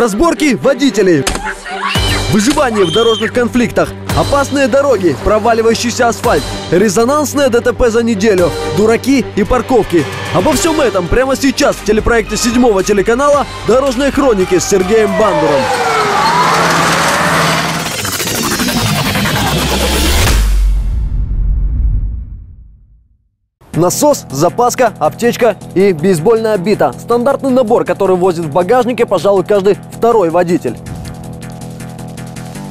Разборки водителей. Выживание в дорожных конфликтах. Опасные дороги, проваливающийся асфальт. Резонансное ДТП за неделю. Дураки и парковки. Обо всем этом прямо сейчас в телепроекте седьмого телеканала «Дорожные хроники» с Сергеем Бандуром. Насос, запаска, аптечка и бейсбольная бита. Стандартный набор, который возит в багажнике, пожалуй, каждый второй водитель.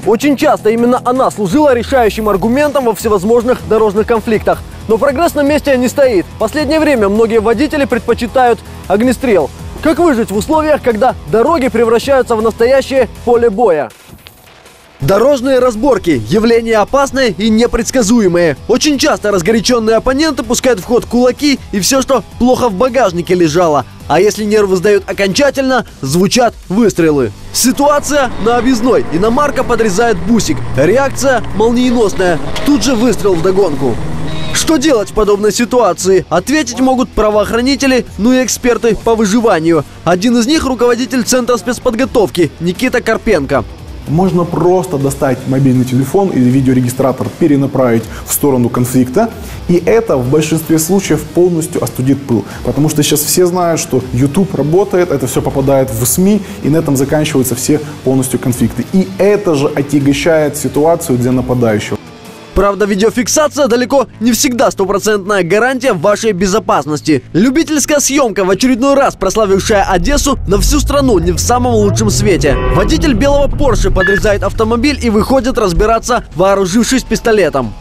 Очень часто именно она служила решающим аргументом во всевозможных дорожных конфликтах. Но прогресс на месте не стоит. В последнее время многие водители предпочитают огнестрел. Как выжить в условиях, когда дороги превращаются в настоящее поле боя? Дорожные разборки – явление опасное и непредсказуемое. Очень часто разгоряченные оппоненты пускают в ход кулаки и все, что плохо в багажнике лежало. А если нервы сдают окончательно, звучат выстрелы. Ситуация на объездной. Иномарка подрезает бусик. Реакция молниеносная. Тут же выстрел в догонку. Что делать в подобной ситуации? Ответить могут правоохранители, ну и эксперты по выживанию. Один из них – руководитель Центра спецподготовки Никита Карпенко. Можно просто достать мобильный телефон или видеорегистратор, перенаправить в сторону конфликта, и это в большинстве случаев полностью остудит пыл. Потому что сейчас все знают, что YouTube работает, это все попадает в СМИ, и на этом заканчиваются все полностью конфликты. И это же отягощает ситуацию для нападающего. Правда, видеофиксация далеко не всегда стопроцентная гарантия вашей безопасности. Любительская съемка, в очередной раз прославившая Одессу на всю страну не в самом лучшем свете. Водитель белого Порше подрезает автомобиль и выходит разбираться, вооружившись пистолетом.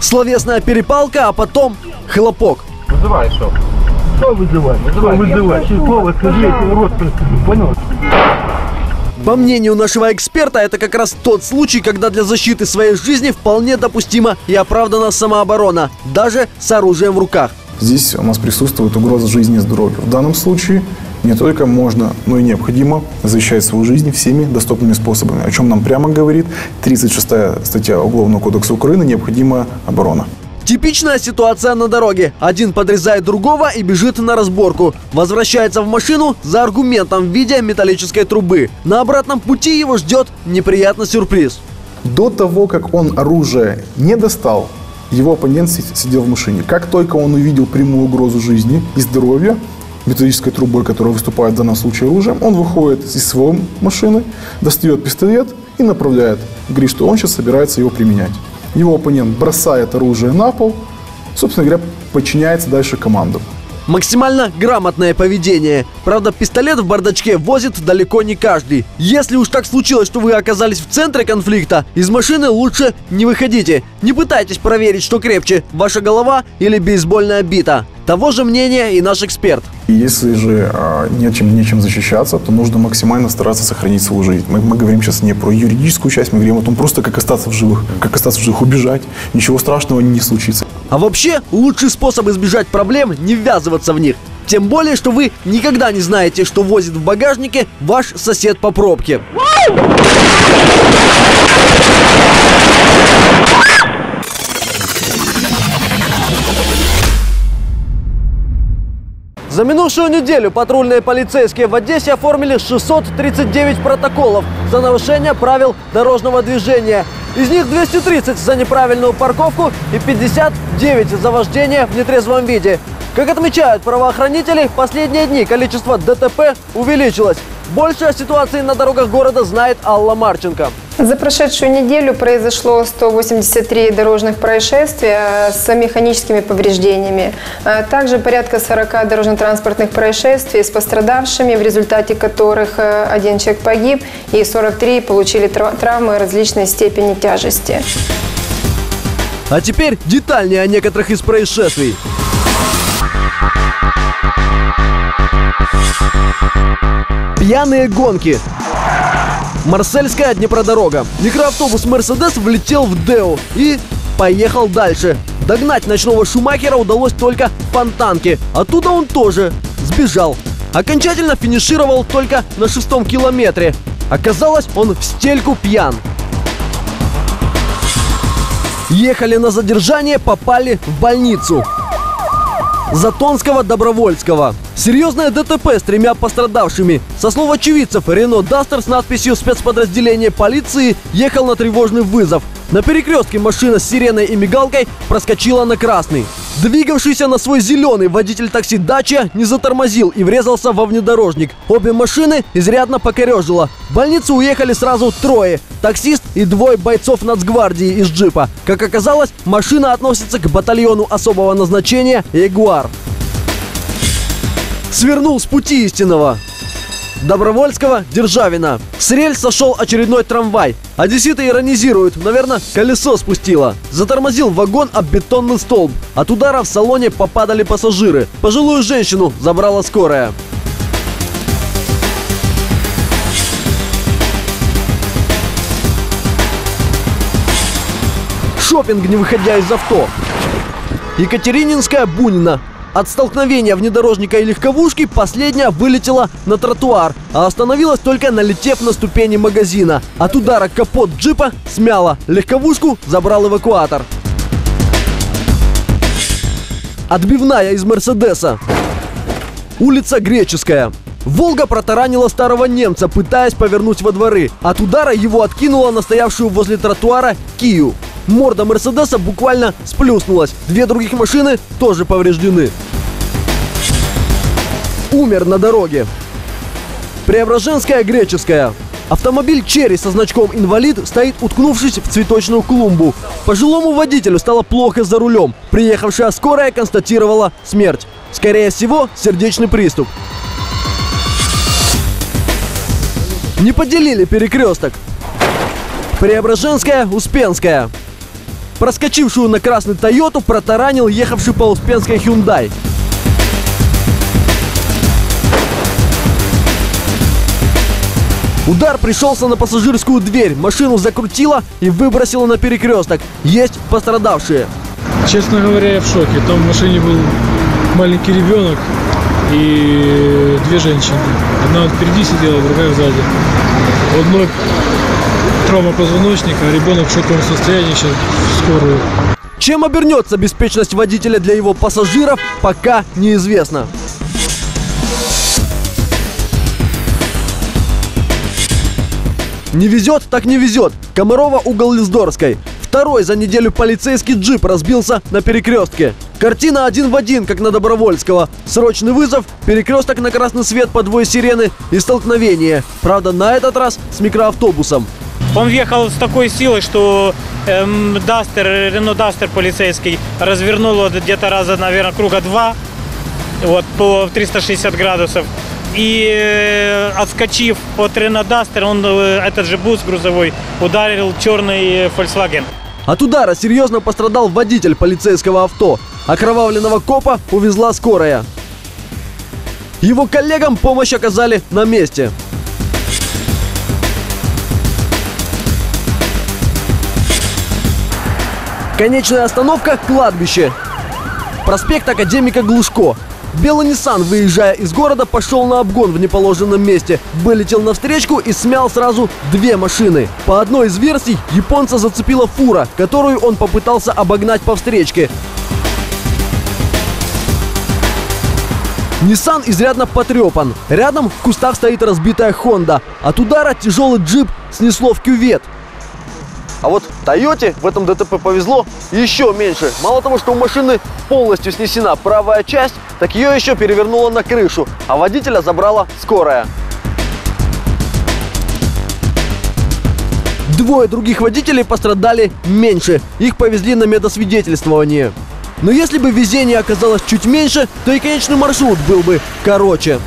Словесная перепалка, а потом хлопок. Вызывай, что? Что? Вызывай, Что вызывать? Никита. Слово скажи, просуну, понял? По мнению нашего эксперта, это как раз тот случай, когда для защиты своей жизни вполне допустима и оправдана самооборона, даже с оружием в руках. Здесь у нас присутствует угроза жизни и здоровью. В данном случае не только можно, но и необходимо защищать свою жизнь всеми доступными способами, о чем нам прямо говорит 36 статья Уголовного кодекса Украины «Необходимая оборона». Типичная ситуация на дороге. Один подрезает другого и бежит на разборку. Возвращается в машину за аргументом в виде металлической трубы. На обратном пути его ждет неприятный сюрприз. До того, как он оружие не достал, его оппонент си- сидел в машине. Как только он увидел прямую угрозу жизни и здоровья, металлической трубой, которая выступает в данном случае оружием, он выходит из своей машины, достает пистолет и направляет. Говорит, что он сейчас собирается его применять. Его оппонент бросает оружие на пол, собственно говоря, подчиняется дальше командам. Максимально грамотное поведение. Правда, пистолет в бардачке возит далеко не каждый. Если уж так случилось, что вы оказались в центре конфликта, из машины лучше не выходите. Не пытайтесь проверить, что крепче, ваша голова или бейсбольная бита. Того же мнения и наш эксперт. Если же а, нечем, нечем защищаться, то нужно максимально стараться сохранить свою жизнь. Мы, мы говорим сейчас не про юридическую часть, мы говорим о том просто, как остаться в живых. Как остаться в живых, убежать. Ничего страшного не случится. А вообще, лучший способ избежать проблем – не ввязываться в них. Тем более, что вы никогда не знаете, что возит в багажнике ваш сосед по пробке. За минувшую неделю патрульные полицейские в Одессе оформили 639 протоколов за нарушение правил дорожного движения. Из них 230 за неправильную парковку и 59 за вождение в нетрезвом виде. Как отмечают правоохранители, в последние дни количество ДТП увеличилось. Больше о ситуации на дорогах города знает Алла Марченко. За прошедшую неделю произошло 183 дорожных происшествия с механическими повреждениями. А Также порядка 40 дорожно-транспортных происшествий с пострадавшими, в результате которых э, один человек погиб и 43 получили тра- травмы различной степени тяжести. А теперь детальнее о некоторых из происшествий. Пьяные гонки. Марсельская Днепродорога. Микроавтобус «Мерседес» влетел в Део и поехал дальше. Догнать ночного Шумахера удалось только в Фонтанке. Оттуда он тоже сбежал. Окончательно финишировал только на шестом километре. Оказалось, он в стельку пьян. Ехали на задержание, попали в больницу. Затонского Добровольского. Серьезное ДТП с тремя пострадавшими. Со слов очевидцев, Рено Дастер с надписью «Спецподразделение полиции» ехал на тревожный вызов. На перекрестке машина с сиреной и мигалкой проскочила на красный. Двигавшийся на свой зеленый водитель такси «Дача» не затормозил и врезался во внедорожник. Обе машины изрядно покорежило. В больницу уехали сразу трое. Таксист и двое бойцов нацгвардии из джипа. Как оказалось, машина относится к батальону особого назначения «Ягуар». Свернул с пути истинного. Добровольского, Державина. С рельс сошел очередной трамвай. Одесситы иронизируют, наверное, колесо спустило. Затормозил вагон об бетонный столб. От удара в салоне попадали пассажиры. Пожилую женщину забрала скорая. Шопинг, не выходя из авто. Екатерининская Бунина. От столкновения внедорожника и легковушки последняя вылетела на тротуар, а остановилась только налетев на ступени магазина. От удара капот джипа смяла, легковушку забрал эвакуатор. Отбивная из Мерседеса. Улица Греческая. Волга протаранила старого немца, пытаясь повернуть во дворы. От удара его откинула на стоявшую возле тротуара Кию. Морда Мерседеса буквально сплюснулась. Две других машины тоже повреждены. Умер на дороге. Преображенская греческая. Автомобиль «Черри» со значком «Инвалид» стоит, уткнувшись в цветочную клумбу. Пожилому водителю стало плохо за рулем. Приехавшая скорая констатировала смерть. Скорее всего, сердечный приступ. Не поделили перекресток. Преображенская, Успенская. Проскочившую на красный Тойоту протаранил ехавший по Успенской Hyundai. Удар пришелся на пассажирскую дверь, машину закрутило и выбросило на перекресток. Есть пострадавшие. Честно говоря, я в шоке. Там в машине был маленький ребенок и две женщины. Одна впереди сидела, другая сзади. У одной травма позвоночника, ребенок в шоковом состоянии сейчас в скорую. Чем обернется беспечность водителя для его пассажиров, пока неизвестно. Не везет, так не везет. Комарова угол Лиздорской. Второй за неделю полицейский джип разбился на перекрестке. Картина один в один, как на Добровольского. Срочный вызов, перекресток на красный свет по двое сирены и столкновение. Правда, на этот раз с микроавтобусом. Он въехал с такой силой, что эм, Дастер, Рено Дастер полицейский развернул где-то раза, наверное, круга два, вот по 360 градусов. И э, отскочив от Рено Дастер, он э, этот же бус грузовой ударил черный Volkswagen. От удара серьезно пострадал водитель полицейского авто. Окровавленного копа увезла скорая. Его коллегам помощь оказали на месте. Конечная остановка – кладбище. Проспект Академика Глушко. Белый Ниссан, выезжая из города, пошел на обгон в неположенном месте. Вылетел на встречку и смял сразу две машины. По одной из версий, японца зацепила фура, которую он попытался обогнать по встречке. Nissan изрядно потрепан. Рядом в кустах стоит разбитая Honda. От удара тяжелый джип снесло в кювет. А вот Тойоте в этом ДТП повезло еще меньше. Мало того, что у машины полностью снесена правая часть, так ее еще перевернуло на крышу, а водителя забрала скорая. Двое других водителей пострадали меньше. Их повезли на медосвидетельствование. Но если бы везение оказалось чуть меньше, то и конечный маршрут был бы короче.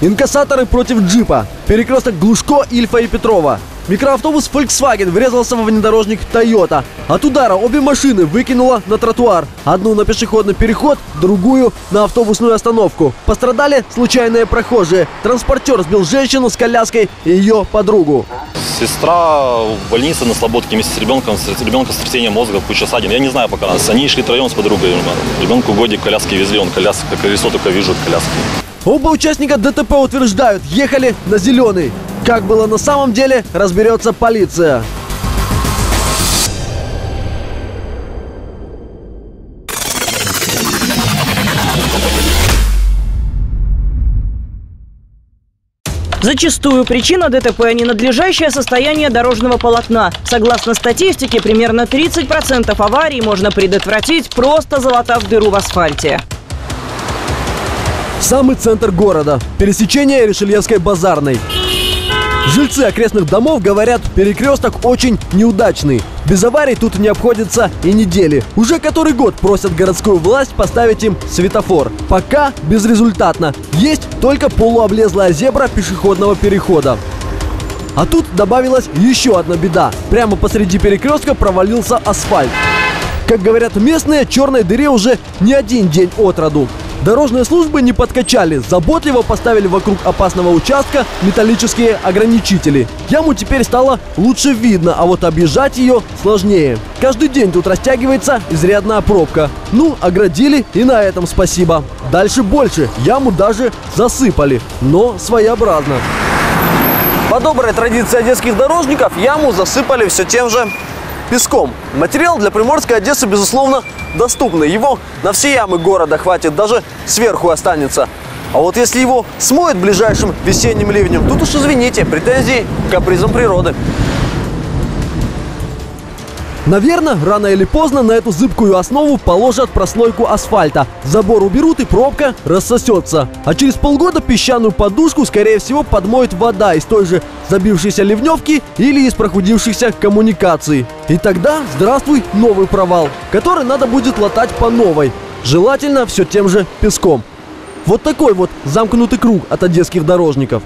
Инкассаторы против джипа. Перекресток Глушко, Ильфа и Петрова. Микроавтобус Volkswagen врезался во внедорожник Toyota. От удара обе машины выкинуло на тротуар. Одну на пешеходный переход, другую на автобусную остановку. Пострадали случайные прохожие. Транспортер сбил женщину с коляской и ее подругу. Сестра в больнице на Слободке вместе с ребенком, с ребенком с трясением мозга, куча ссадин. Я не знаю пока. Они шли троем с подругой. Ребенку годик коляски везли, он коляска, как колесо только вижу коляски. Оба участника ДТП утверждают, ехали на зеленый. Как было на самом деле, разберется полиция. Зачастую причина ДТП – ненадлежащее состояние дорожного полотна. Согласно статистике, примерно 30% аварий можно предотвратить, просто залатав дыру в асфальте. Самый центр города. Пересечение Решельевской базарной. Жильцы окрестных домов говорят, перекресток очень неудачный. Без аварий тут не обходится и недели. Уже который год просят городскую власть поставить им светофор. Пока безрезультатно. Есть только полуоблезлая зебра пешеходного перехода. А тут добавилась еще одна беда. Прямо посреди перекрестка провалился асфальт. Как говорят местные, черной дыре уже не один день от роду. Дорожные службы не подкачали, заботливо поставили вокруг опасного участка металлические ограничители. Яму теперь стало лучше видно, а вот объезжать ее сложнее. Каждый день тут растягивается изрядная пробка. Ну, оградили и на этом спасибо. Дальше больше, яму даже засыпали, но своеобразно. По доброй традиции одесских дорожников яму засыпали все тем же песком. Материал для Приморской Одессы, безусловно, доступный. Его на все ямы города хватит, даже сверху останется. А вот если его смоет ближайшим весенним ливнем, тут уж извините, претензии к капризам природы. Наверное, рано или поздно на эту зыбкую основу положат прослойку асфальта. Забор уберут и пробка рассосется. А через полгода песчаную подушку, скорее всего, подмоет вода из той же забившейся ливневки или из прохудившихся коммуникаций. И тогда, здравствуй, новый провал, который надо будет латать по новой. Желательно все тем же песком. Вот такой вот замкнутый круг от одесских дорожников.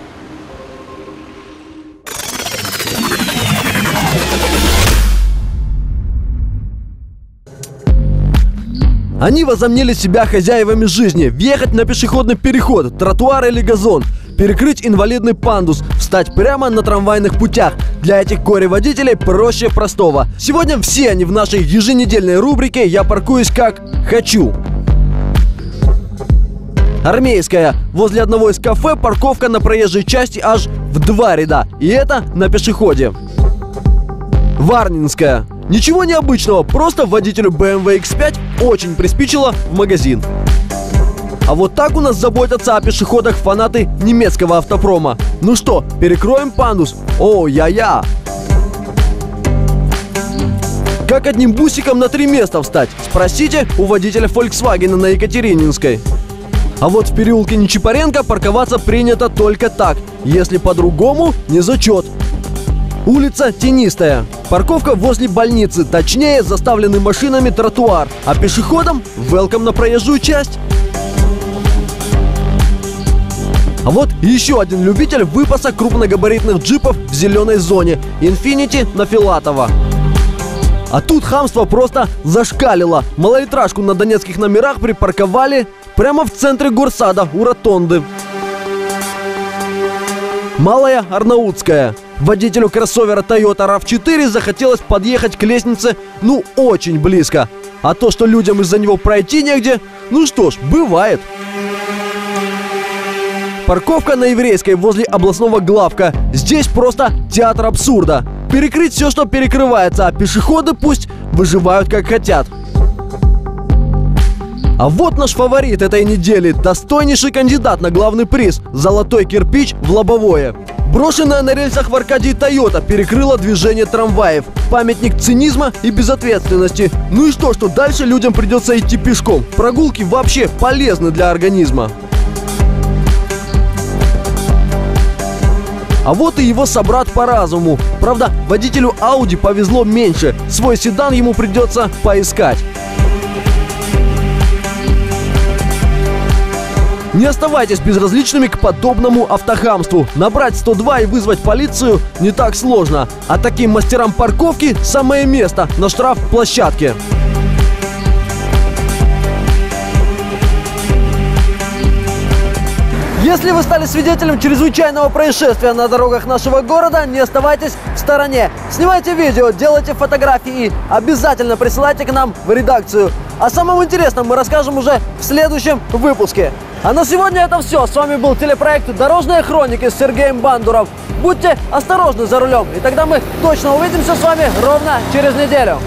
Они возомнили себя хозяевами жизни, въехать на пешеходный переход, тротуар или газон, перекрыть инвалидный пандус, встать прямо на трамвайных путях. Для этих горе-водителей проще простого. Сегодня все они в нашей еженедельной рубрике «Я паркуюсь как хочу». Армейская. Возле одного из кафе парковка на проезжей части аж в два ряда. И это на пешеходе. Варнинская. Ничего необычного, просто водителю BMW X5 очень приспичило в магазин. А вот так у нас заботятся о пешеходах фанаты немецкого автопрома. Ну что, перекроем пандус? О, я-я! Как одним бусиком на три места встать? Спросите у водителя Volkswagen на Екатерининской. А вот в переулке Нечипаренко парковаться принято только так. Если по-другому, не зачет. Улица тенистая. Парковка возле больницы, точнее заставленный машинами тротуар, а пешеходам welcome на проезжую часть. А вот еще один любитель выпаса крупногабаритных джипов в зеленой зоне. Infiniti на Филатова. А тут хамство просто зашкалило. Малолитражку на донецких номерах припарковали прямо в центре горсада у ротонды. Малая Арнаутская. Водителю кроссовера Toyota RAV4 захотелось подъехать к лестнице, ну, очень близко. А то, что людям из-за него пройти негде, ну что ж, бывает. Парковка на Еврейской возле областного главка. Здесь просто театр абсурда. Перекрыть все, что перекрывается, а пешеходы пусть выживают как хотят. А вот наш фаворит этой недели, достойнейший кандидат на главный приз – золотой кирпич в лобовое. Брошенная на рельсах в Аркадии Тойота перекрыла движение трамваев. Памятник цинизма и безответственности. Ну и что, что дальше людям придется идти пешком? Прогулки вообще полезны для организма. А вот и его собрат по разуму. Правда, водителю Audi повезло меньше. Свой седан ему придется поискать. Не оставайтесь безразличными к подобному автохамству. Набрать 102 и вызвать полицию не так сложно. А таким мастерам парковки самое место на штраф-площадке. Если вы стали свидетелем чрезвычайного происшествия на дорогах нашего города, не оставайтесь в стороне. Снимайте видео, делайте фотографии и обязательно присылайте к нам в редакцию. О самом интересном мы расскажем уже в следующем выпуске. А на сегодня это все. С вами был телепроект «Дорожные хроники» с Сергеем Бандуров. Будьте осторожны за рулем, и тогда мы точно увидимся с вами ровно через неделю.